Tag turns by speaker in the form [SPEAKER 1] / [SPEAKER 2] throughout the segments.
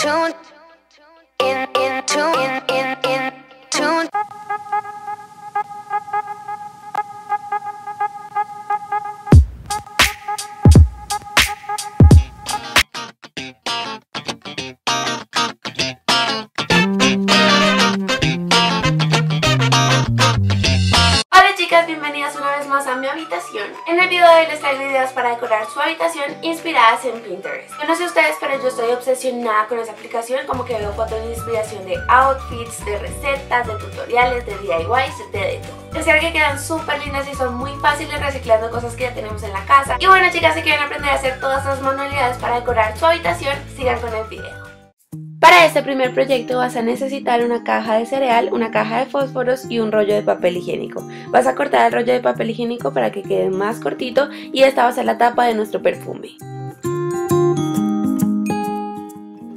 [SPEAKER 1] tune in in tune. in
[SPEAKER 2] para decorar su habitación inspiradas en Pinterest. Yo no sé ustedes, pero yo estoy obsesionada con esa aplicación, como que veo fotos de inspiración de outfits, de recetas, de tutoriales, de DIYs, de, de todo. Serio que quedan súper lindas y son muy fáciles reciclando cosas que ya tenemos en la casa. Y bueno chicas, si quieren aprender a hacer todas estas manualidades para decorar su habitación, sigan con el video. Para este primer proyecto vas a necesitar una caja de cereal, una caja de fósforos y un rollo de papel higiénico. Vas a cortar el rollo de papel higiénico para que quede más cortito y esta va a ser la tapa de nuestro perfume.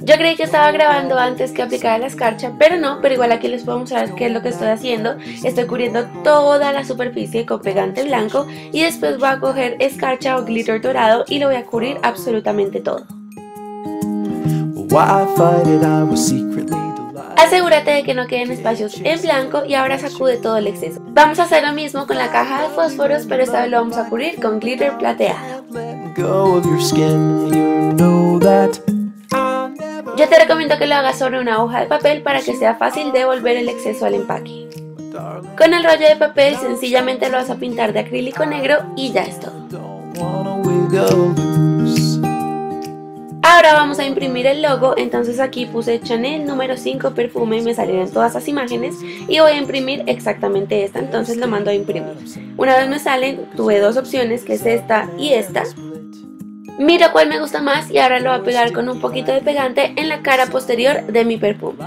[SPEAKER 2] Yo creí que estaba grabando antes que aplicara la escarcha, pero no, pero igual aquí les puedo mostrar qué es lo que estoy haciendo. Estoy cubriendo toda la superficie con pegante blanco y después voy a coger escarcha o glitter dorado y lo voy a cubrir absolutamente todo. Asegúrate de que no queden espacios en blanco y ahora sacude todo el exceso. Vamos a hacer lo mismo con la caja de fósforos, pero esta vez lo vamos a cubrir con glitter plateado. Yo te recomiendo que lo hagas sobre una hoja de papel para que sea fácil devolver el exceso al empaque. Con el rollo de papel sencillamente lo vas a pintar de acrílico negro y ya es todo. Ahora vamos a imprimir el logo, entonces aquí puse Chanel número 5 perfume me salieron todas las imágenes y voy a imprimir exactamente esta, entonces lo mando a imprimir. Una vez me salen, tuve dos opciones que es esta y esta. Miro cuál me gusta más y ahora lo voy a pegar con un poquito de pegante en la cara posterior de mi perfume.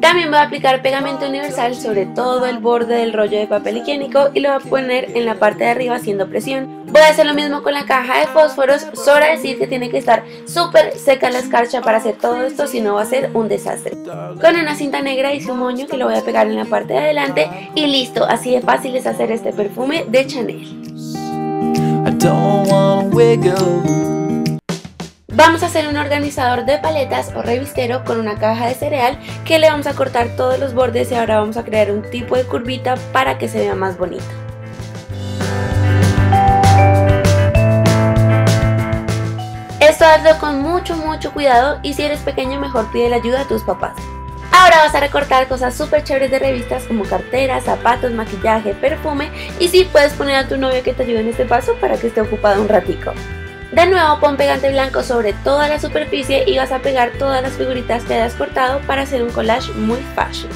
[SPEAKER 2] También voy a aplicar pegamento universal sobre todo el borde del rollo de papel higiénico y lo voy a poner en la parte de arriba haciendo presión. Voy a hacer lo mismo con la caja de fósforos, solo decir que tiene que estar súper seca la escarcha para hacer todo esto, si no va a ser un desastre. Con una cinta negra hice un moño que lo voy a pegar en la parte de adelante y listo, así de fácil es hacer este perfume de Chanel. Vamos a hacer un organizador de paletas o revistero con una caja de cereal que le vamos a cortar todos los bordes y ahora vamos a crear un tipo de curvita para que se vea más bonito. Esto hazlo con mucho mucho cuidado y si eres pequeño mejor pide la ayuda a tus papás. Ahora vas a recortar cosas súper chéveres de revistas como carteras, zapatos, maquillaje, perfume y sí puedes poner a tu novio que te ayude en este paso para que esté ocupado un ratico. De nuevo pon pegante blanco sobre toda la superficie y vas a pegar todas las figuritas que hayas cortado para hacer un collage muy fashion.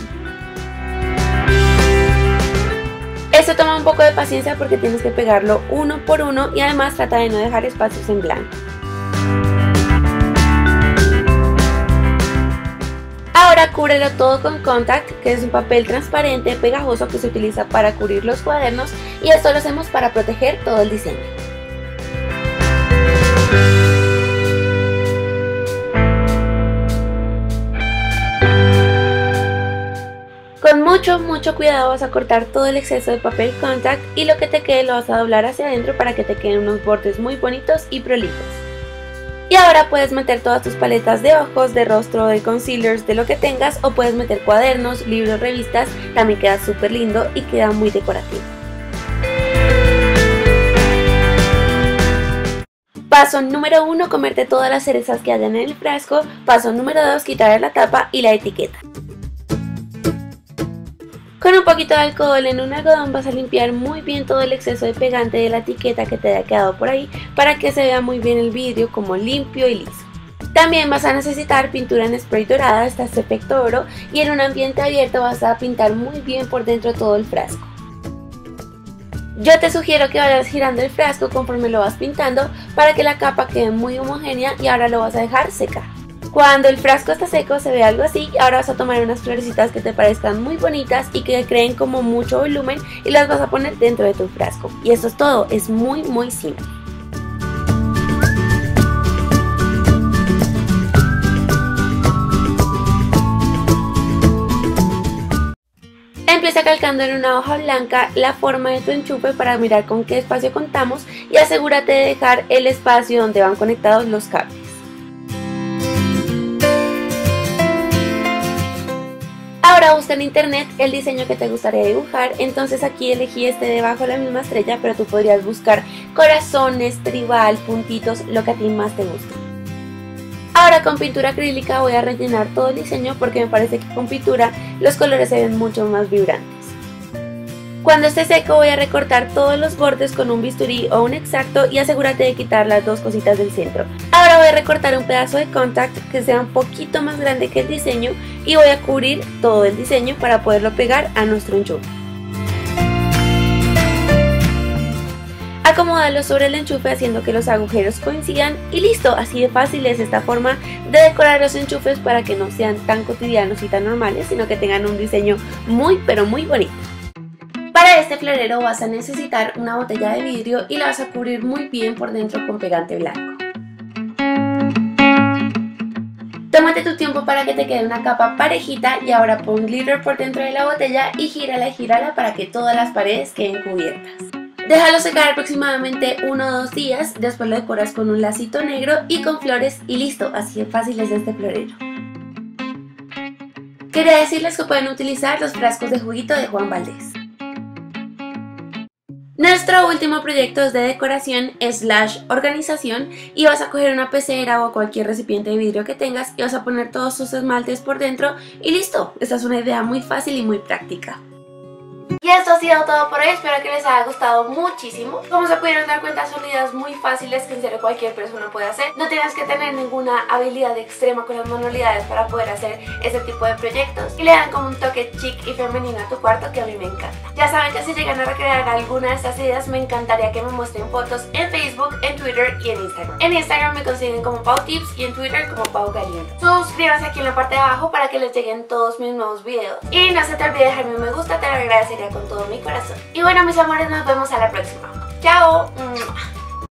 [SPEAKER 2] Esto toma un poco de paciencia porque tienes que pegarlo uno por uno y además trata de no dejar espacios en blanco. Ahora cúbrelo todo con contact, que es un papel transparente pegajoso que se utiliza para cubrir los cuadernos y esto lo hacemos para proteger todo el diseño. Con mucho, mucho cuidado vas a cortar todo el exceso de papel contact y lo que te quede lo vas a doblar hacia adentro para que te queden unos bordes muy bonitos y prolijos. Y ahora puedes meter todas tus paletas de ojos, de rostro, de concealers, de lo que tengas o puedes meter cuadernos, libros, revistas, también queda súper lindo y queda muy decorativo. Paso número 1, comerte todas las cerezas que hayan en el frasco. Paso número 2, quitarle la tapa y la etiqueta. Con un poquito de alcohol en un algodón vas a limpiar muy bien todo el exceso de pegante de la etiqueta que te haya quedado por ahí para que se vea muy bien el vidrio como limpio y liso. También vas a necesitar pintura en spray dorada hasta este efecto oro y en un ambiente abierto vas a pintar muy bien por dentro todo el frasco. Yo te sugiero que vayas girando el frasco conforme lo vas pintando para que la capa quede muy homogénea y ahora lo vas a dejar secar. Cuando el frasco está seco se ve algo así, ahora vas a tomar unas florecitas que te parezcan muy bonitas y que creen como mucho volumen y las vas a poner dentro de tu frasco. Y eso es todo, es muy muy simple. Empieza calcando en una hoja blanca la forma de tu enchufe para mirar con qué espacio contamos y asegúrate de dejar el espacio donde van conectados los cables. Ahora busca en internet el diseño que te gustaría dibujar, entonces aquí elegí este debajo de la misma estrella, pero tú podrías buscar corazones, tribal, puntitos, lo que a ti más te guste. Ahora con pintura acrílica voy a rellenar todo el diseño porque me parece que con pintura los colores se ven mucho más vibrantes. Cuando esté seco voy a recortar todos los bordes con un bisturí o un exacto y asegúrate de quitar las dos cositas del centro. Ahora voy a recortar un pedazo de contact que sea un poquito más grande que el diseño y voy a cubrir todo el diseño para poderlo pegar a nuestro enchufe. Acomódalo sobre el enchufe haciendo que los agujeros coincidan y listo, así de fácil es esta forma de decorar los enchufes para que no sean tan cotidianos y tan normales, sino que tengan un diseño muy pero muy bonito. Este florero vas a necesitar una botella de vidrio y la vas a cubrir muy bien por dentro con pegante blanco. Tómate tu tiempo para que te quede una capa parejita y ahora pon glitter por dentro de la botella y gírala y gírala para que todas las paredes queden cubiertas. Déjalo secar aproximadamente 1 o 2 días, después lo decoras con un lacito negro y con flores y listo, así de fácil es este florero. Quería decirles que pueden utilizar los frascos de juguito de Juan Valdés. Nuestro último proyecto es de decoración slash organización y vas a coger una pecera o cualquier recipiente de vidrio que tengas y vas a poner todos tus esmaltes por dentro y listo. Esta es una idea muy fácil y muy práctica. Y esto ha sido todo por hoy, espero que les haya gustado muchísimo. Como se pudieron dar cuenta son ideas muy fáciles que en serio cualquier persona puede hacer. No tienes que tener ninguna habilidad extrema con las manualidades para poder hacer ese tipo de proyectos. Y le dan como un toque chic y femenino a tu cuarto que a mí me encanta. Ya saben que si llegan a recrear alguna de estas ideas me encantaría que me muestren fotos en Facebook, en Twitter y en Instagram. En Instagram me consiguen como Pau Tips y en Twitter como Pau Galindo. Suscríbanse aquí en la parte de abajo para que les lleguen todos mis nuevos videos. Y no se te olvide dejarme un me gusta, te lo agradecería con todo mi corazón. Y bueno mis amores, nos vemos a la próxima. ¡Chao!